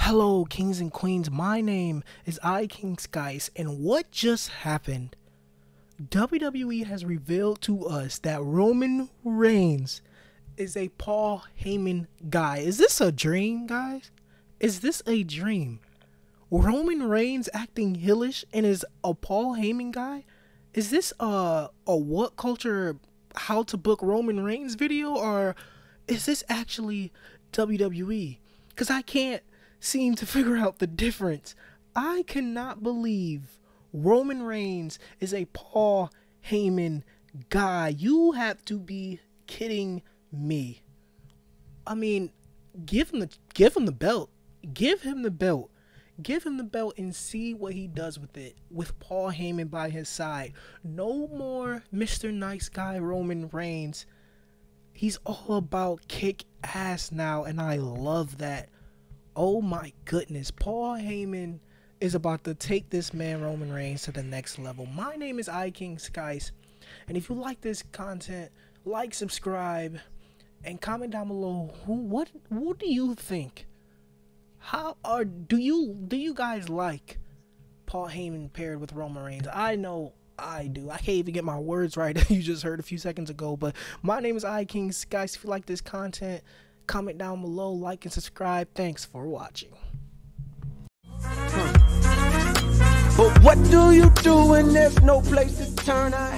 Hello, kings and queens. My name is I King Skice, and what just happened? WWE has revealed to us that Roman Reigns is a Paul Heyman guy. Is this a dream, guys? Is this a dream? Roman Reigns acting heelish and is a Paul Heyman guy? Is this a a WhatCulture how to book Roman Reigns video or is this actually WWE? Cuz I can't seem to figure out the difference. I cannot believe Roman Reigns is a Paul Heyman guy. You have to be kidding me. I mean, give him the give him the belt. Give him the belt. Give him the belt and see what he does with it with Paul Heyman by his side. No more Mr. Nice Guy Roman Reigns. He's all about kick ass now, and I love that. Oh my goodness, Paul Heyman is about to take this man Roman Reigns to the next level. My name is I King Skice, and if you like this content, like, subscribe, and comment down below who what what do you think? How are do you do you guys like Paul Heyman paired with Roman Reigns? I know I do. I can't even get my words right. you just heard a few seconds ago. But my name is I King Skice. If you like this content, comment down below, like and subscribe. Thanks for watching. But what do you do when there's no place to turn? I